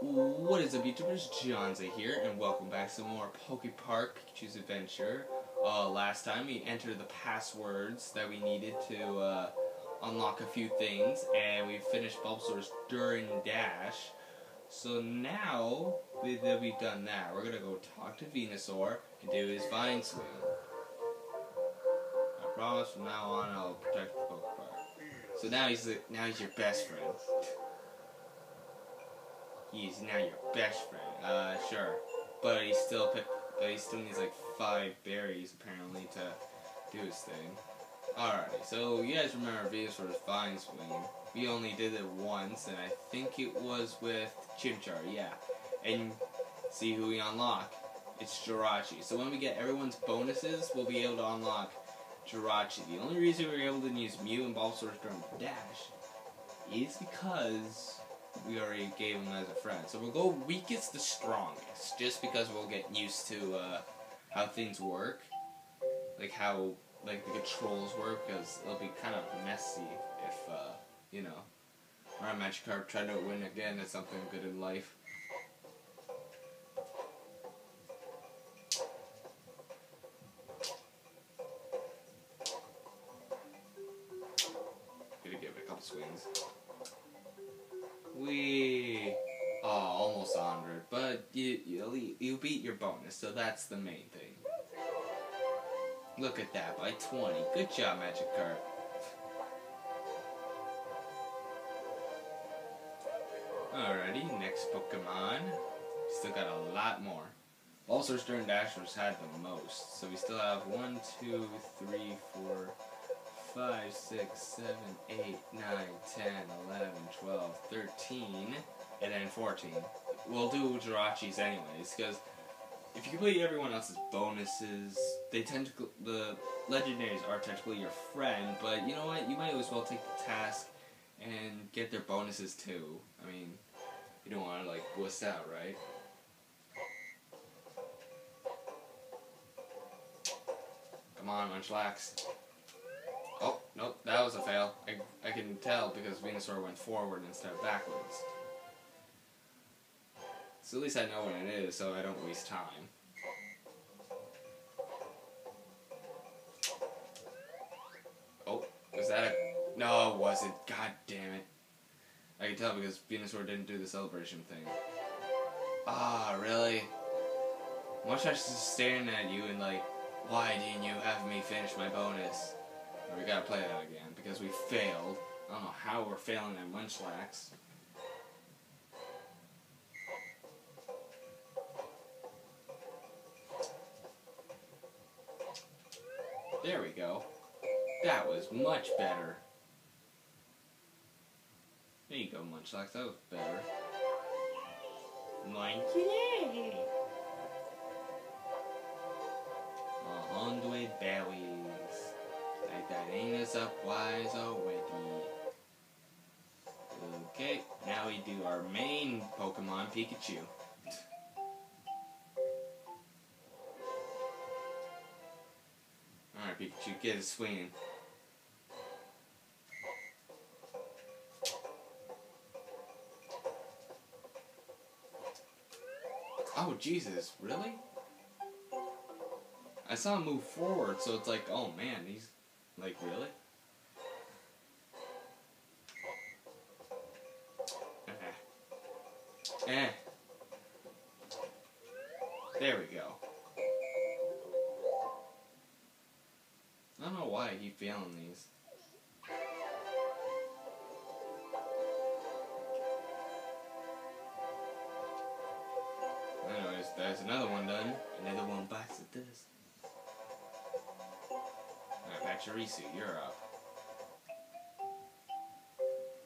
What is up, YouTubers? Johnzza here, and welcome back to more Poke Park Pikachu's Adventure. Uh, last time we entered the passwords that we needed to uh, unlock a few things, and we finished Bulbasaur's Daring Dash. So now that we've done that, we're gonna go talk to Venusaur and do his Vine Swing. I promise from now on I'll protect the Poke Park. So now he's the, now he's your best friend. He's now your best friend. Uh, sure, but he still but he still needs like five berries apparently to do his thing. Alrighty, so you guys remember Venusaur's Vine Swing. We only did it once, and I think it was with Chimchar, yeah. And see who we unlock. It's Jirachi. So when we get everyone's bonuses, we'll be able to unlock Jirachi. The only reason we were able to use Mew and Bulbasaur Daring Dash is because we already gave him as a friend. So we'll go weakest to strongest, just because we'll get used to uh, how things work, like how like the controls work, because it'll be kind of messy if uh, you know. Alright, Magikarp, try to win again at something good in life. Gonna give it a couple swings. You, you you beat your bonus, so that's the main thing. Look at that, by 20. Good job, Magic Magikarp. Alrighty, next Pokemon. Still got a lot more. Bulbasaur's Daring Dashers had the most, so we still have 1, 2, 3, 4, 5, 6, 7, 8, 9, 10, 11, 12, 13, and then 14. We'll do Jirachi's anyways, because if you complete everyone else's bonuses, they tend to, the legendaries are technically your friend, but you know what, you might as well take the task and get their bonuses too. I mean, you don't want to like wuss out, right? Come on, Munchlax. Oh, nope, that was a fail. I, I can tell because Venusaur went forward instead of backwards. So at least I know what it is, so I don't waste time. Oh, was that a... No, it wasn't. God damn it. I can tell because Venusaur didn't do the celebration thing. Ah, really? Much I just staring at you and like, why didn't you have me finish my bonus? we gotta play that again because we failed. I don't know how we're failing at Munchlax. There we go. That was much better. There you go, Munchlax. That was better. Monkey! A hundred berries. Like that ain't up wise already. Okay, now we do our main Pokemon, Pikachu. Pikachu, get a swing. Oh, Jesus, really? I saw him move forward, so it's like, oh man, he's like, really? There's another one done. Another one bites at this. Alright, Pachirisu, you're up.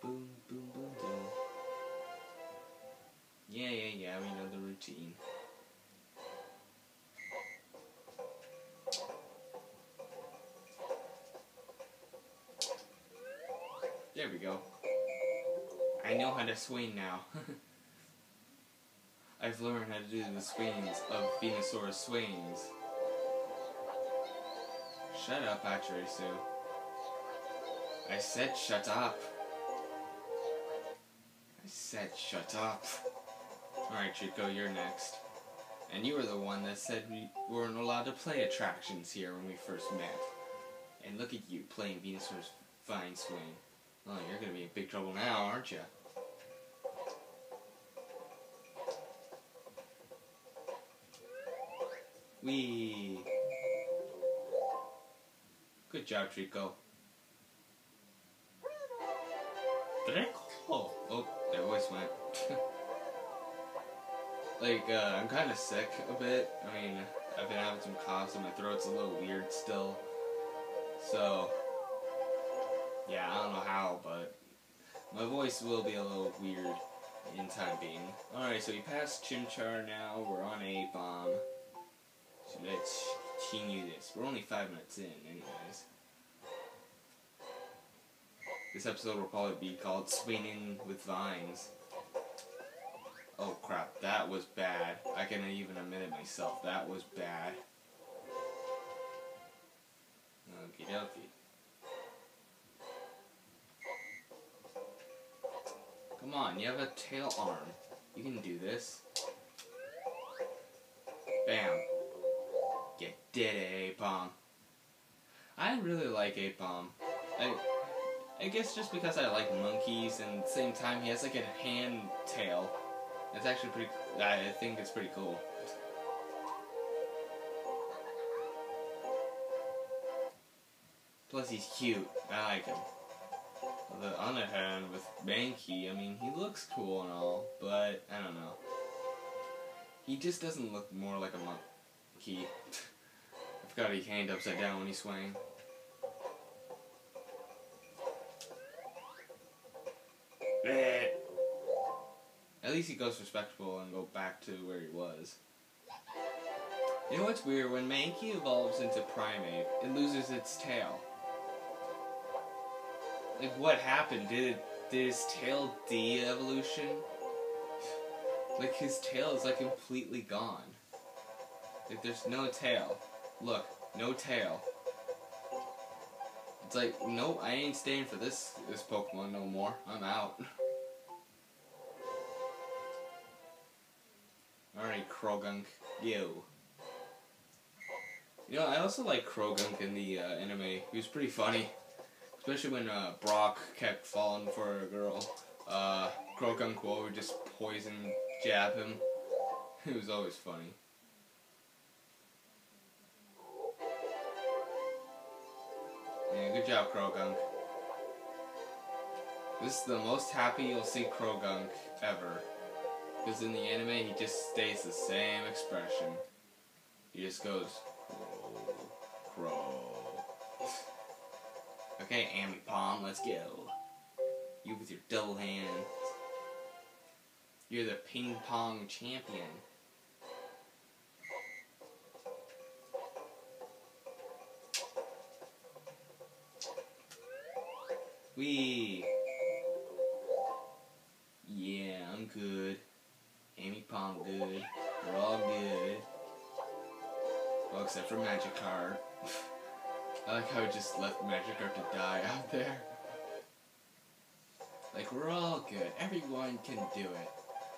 Boom, boom, boom, boom. Yeah, yeah, yeah, we know the routine. There we go. I know how to swing now. I've learned how to do the swings of Venusaur's swings. Shut up, Pachirisu. I said shut up. I said shut up. Alright, Chico, you're next. And you were the one that said we weren't allowed to play attractions here when we first met. And look at you, playing Venusaur's Vine swing. Oh, you're gonna be in big trouble now, aren't you? Wee. Good job, Trico. Trico. Oh, oh, their voice went. like, uh, I'm kind of sick a bit. I mean, I've been having some coughs and my throat's a little weird still. So, yeah, I don't know how, but my voice will be a little weird in time being. Alright, so we passed Chimchar now. We're on a bomb. So let's continue this. We're only five minutes in, anyways. This episode will probably be called Swinging with Vines. Oh crap, that was bad. I can even admit it myself. That was bad. Okie dokie. Come on, you have a tail arm. You can do this. Bam. Get dead, Ambipom. I really like Ambipom. I, I guess just because I like monkeys and at the same time he has like a hand tail. It's actually pretty, I think it's pretty cool. Plus he's cute. I like him. On the other hand, with Mankey, I mean, he looks cool and all, but I don't know. He just doesn't look more like a monkey. Forgot he hanged upside down when he swang. At least he goes respectable and go back to where he was. You know what's weird? When Mankey evolves into Primeape, it loses its tail. Like, what happened? Did it, did his tail de-evolution? Like, his tail is, like, completely gone. Like, there's no tail. Look, no tail. It's like, nope, I ain't staying for this, this Pokemon no more. I'm out. Alright, Croagunk, yo. You know, I also like Croagunk in the uh, anime. He was pretty funny. Especially when uh, Brock kept falling for a girl. Uh, Croagunk would just poison jab him. It was always funny. Good job, Croagunk. This is the most happy you'll see Croagunk ever. Because in the anime, he just stays the same expression. He just goes, crow, okay, Ambipom, let's go. You with your double hands. You're the ping pong champion. Wee. Yeah, I'm good. Ambipom good. We're all good. Well, except for Magikarp. I like how it just left Magikarp to die out there. Like, we're all good. Everyone can do it.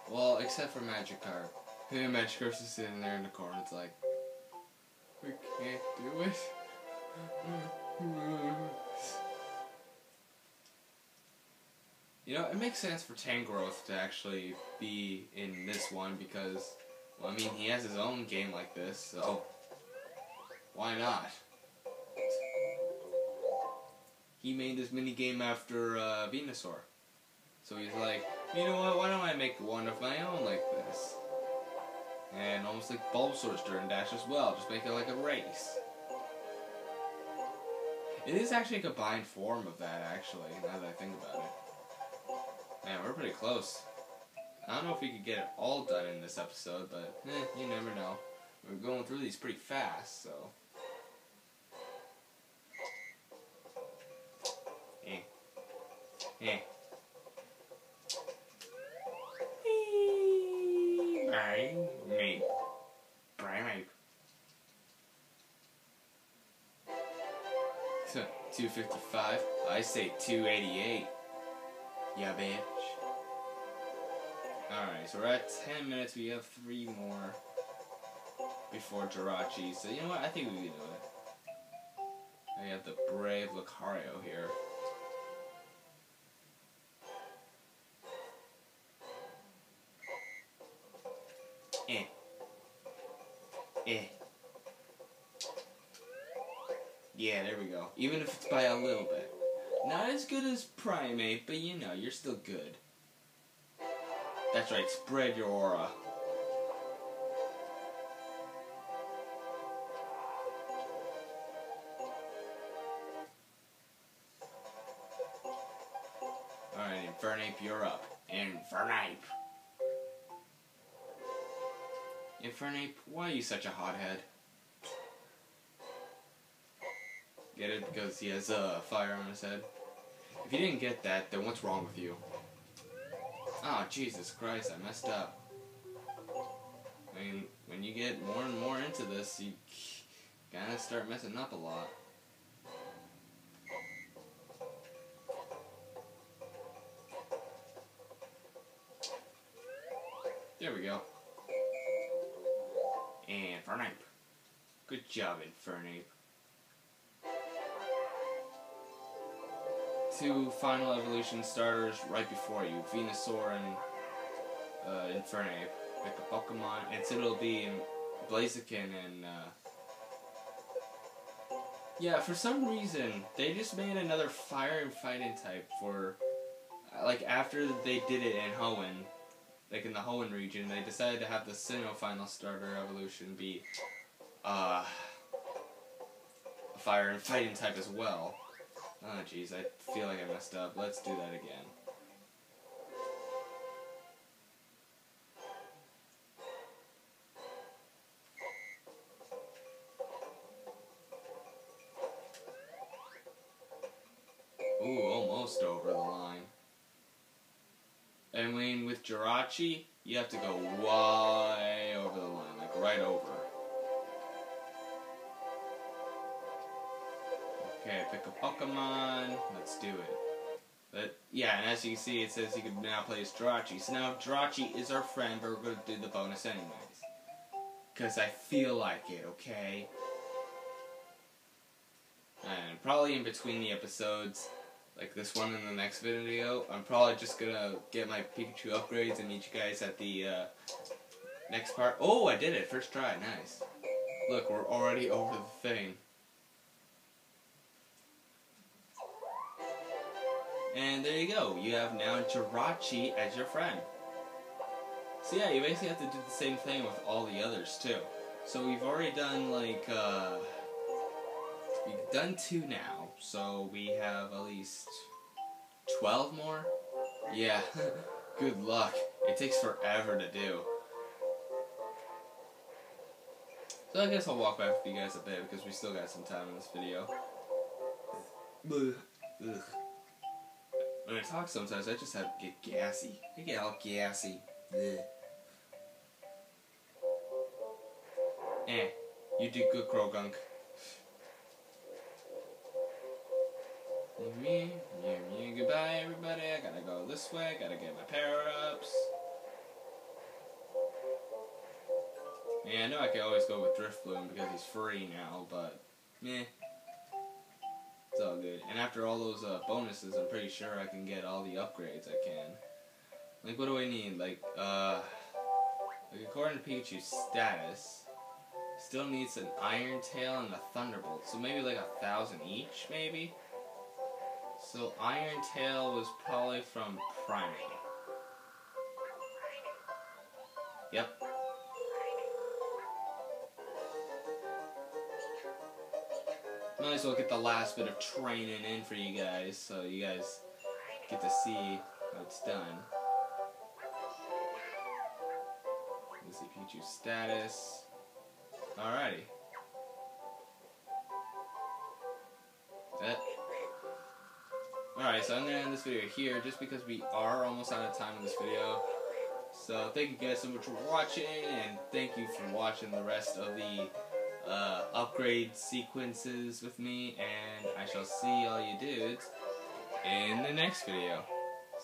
Well, except for Magikarp. And Magikarp's just sitting there in the corner. It's like, we can't do it. You know, it makes sense for Tangrowth to actually be in this one because, well, I mean, he has his own game like this, so why not? He made this mini game after uh, Venusaur. So he's like, you know what, why don't I make one of my own like this? And almost like Bulbasaur's Turn Dash as well, just make it like a race. It is actually a combined form of that, actually, now that I think about it. Man, we're pretty close. I don't know if we could get it all done in this episode, but eh, you never know. We're going through these pretty fast, so. Eh. Eh. Bang. Me. Bang. 255. I say 288. Yeah, bitch. Alright, so we're at 10 minutes. We have three more before Jirachi. So, you know what? I think we can do it. We have the brave Lucario here. Eh. Eh. Yeah, there we go. Even if it's by a little bit. Not as good as Primeape, but you know, you're still good. That's right, spread your aura. Alright, Infernape, you're up. Infernape! Infernape, why are you such a hothead? Get it? Because he has a uh, fire on his head. If you didn't get that, then what's wrong with you? Oh, Jesus Christ, I messed up. I mean, when you get more and more into this, you gotta start messing up a lot. There we go. And Infernape. Good job, Infernape. Two final evolution starters right before you, Venusaur and uh, Infernape. Pick a Pokemon, and so it'll be Blaziken and uh, yeah, for some reason they just made another fire and fighting type for uh, like after they did it in Hoenn, like in the Hoenn region, they decided to have the Sinnoh final starter evolution be uh, a fire and fighting type as well. Oh jeez, I feel like I messed up. Let's do that again. Ooh, almost over the line. I mean, with Jirachi, you have to go way over the line, like right over. Okay, pick a Pokemon. Let's do it. But yeah, and as you can see, it says you can now play as Jirachi. So now Jirachi is our friend, but we're going to do the bonus anyways. Because I feel like it, okay? And probably in between the episodes, like this one and the next video, I'm probably just going to get my Pikachu upgrades and meet you guys at the uh, next part. Oh, I did it! First try, nice. Look, we're already over the thing. And there you go. You have now Jirachi as your friend. So yeah, you basically have to do the same thing with all the others too. So we've already done like, uh, we've done two now. So we have at least 12 more? Yeah, good luck. It takes forever to do. So I guess I'll walk back with you guys a bit because we still got some time in this video. Ugh. When I talk sometimes, I just have to get gassy. I get all gassy. Ugh. Eh, you did good, Croagunk. Me, me, me, goodbye, everybody. I gotta go this way. Gotta get my power-ups. Yeah, I know I can always go with Drifblim because he's free now, but meh. All good. And after all those uh, bonuses, I'm pretty sure I can get all the upgrades I can. Like, what do I need? Like, uh, like according to Pikachu's status, still needs an Iron Tail and a Thunderbolt. So maybe like a thousand each, maybe? So Iron Tail was probably from Primeape. Yep, Might as well get the last bit of training in for you guys, so you guys get to see how it's done. Let's see Pichu status. Alrighty. That. Alright, so I'm gonna end this video here just because we are almost out of time in this video. So thank you guys so much for watching, and thank you for watching the rest of the uh, upgrade sequences with me, and I shall see all you dudes in the next video.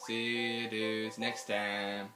See you dudes next time.